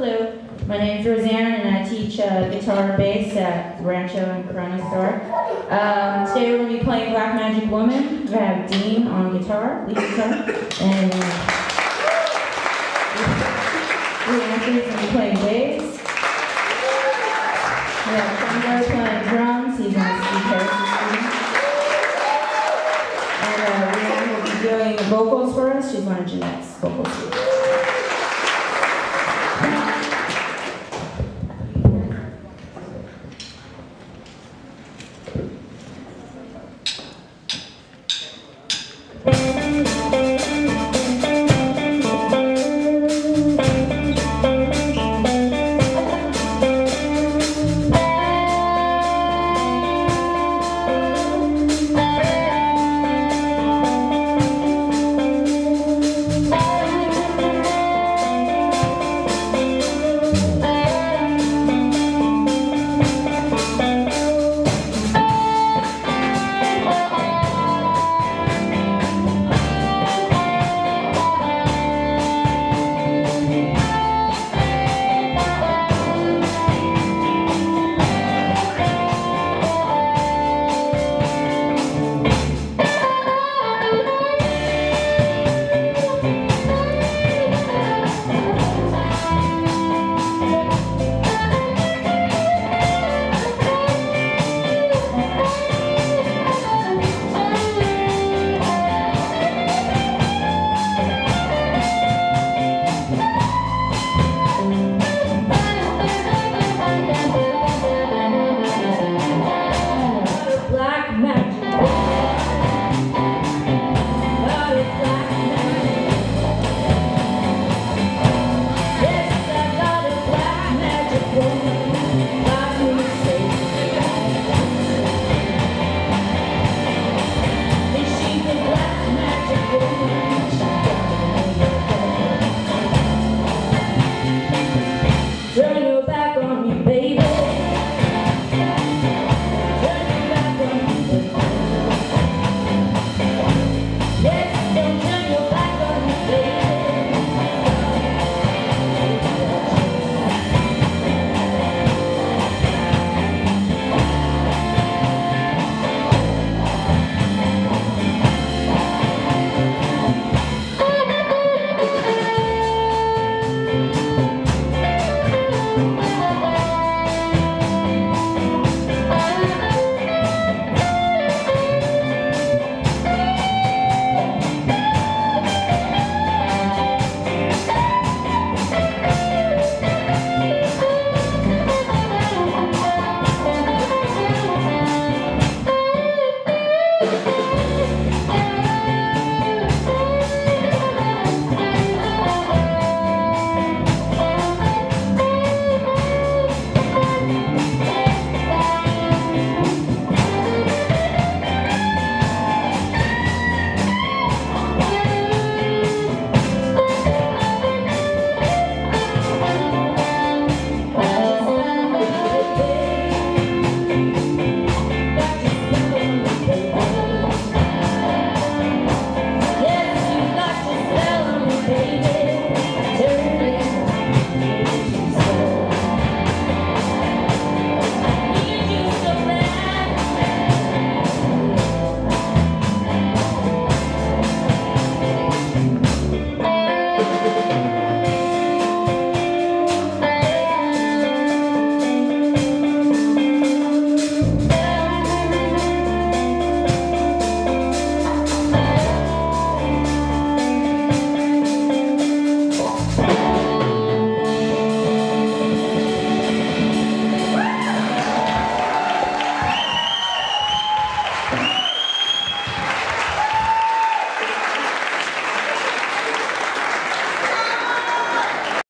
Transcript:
Hello, my name is Roseann and I teach uh, guitar and bass at Rancho and Corona Store. Um, today we're going to be playing Black Magic Woman. We have Dean on guitar, lead guitar, and we're going to be playing bass. We have Thunder playing drums, he's on Steve Harrison's team. And uh, Rhiannon will be doing vocals for us, she's one of Genett's vocals.